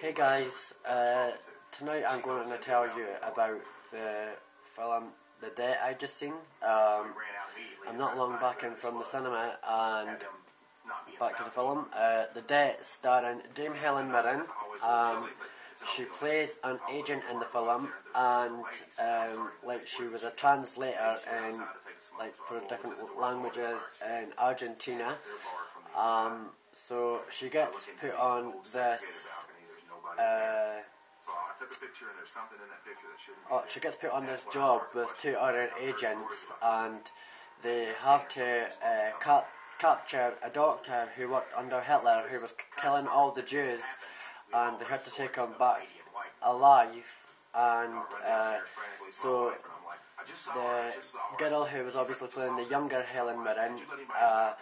Hey guys, uh, tonight I'm going to tell you about the film The Debt I just seen. Um, I'm not long back in from the cinema and back to the film. Uh, the Debt starring Dame Helen Mirren. Um, she plays an agent in the film and um, like she was a translator in like for different languages in Argentina. Um, so she gets put on this. Uh, oh, she gets put on this job with two other agents, and they have to uh, cap- capture a doctor who worked under Hitler, who was killing all the Jews, and they had to take him back alive. And uh, so the girl who was obviously playing the younger Helen Mirren. Uh,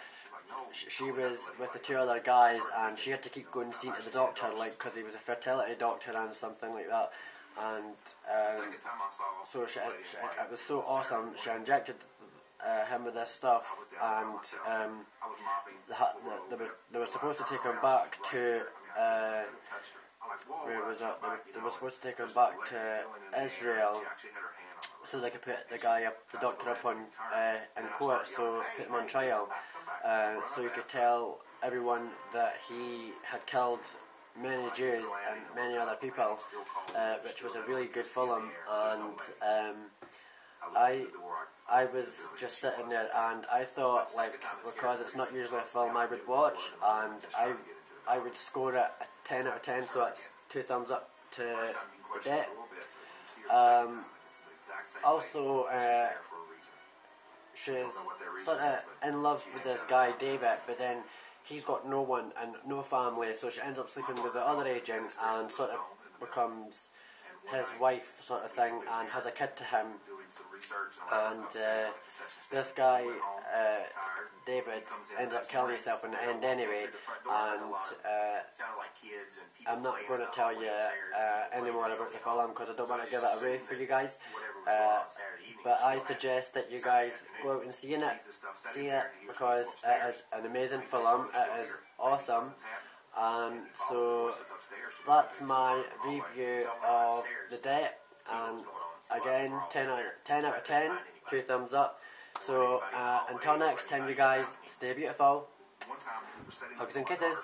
she was with the two other guys and she had to keep going seeing to the doctor like because he was a fertility doctor and something like that. And um, so she, she, it was so awesome. She injected uh, him with this stuff and um, the, the, they, were, they were supposed to take him back to uh, where was it? They were, they were supposed to take him back to Israel so they could put the guy up, the doctor up on uh, in court, so put him on trial, uh, so he could tell everyone that he had killed many Jews and many other people, uh, which was a really good film, and um, I. I was just sitting there and I thought like because it's not usually a film I would watch and I I would score it a ten out of ten so it's two thumbs up to debt. Um, also, uh, she's sort of in love with this guy David, but then he's got no one and no family, so she ends up sleeping with the other agent and sort of becomes his wife, sort of thing, and has a kid to him. And uh, this guy, uh, David, ends up killing himself in the end anyway. And uh, I'm not going to tell you uh, any more about the film because I don't want to give it away for you guys. Uh, but I suggest that you guys go out and see it, see it because it is an amazing film. It is awesome. And so that's my review of The Debt. And again, 10 out, 10 out of 10, two thumbs up. So uh, until next time, you guys, stay beautiful. Hugs and kisses.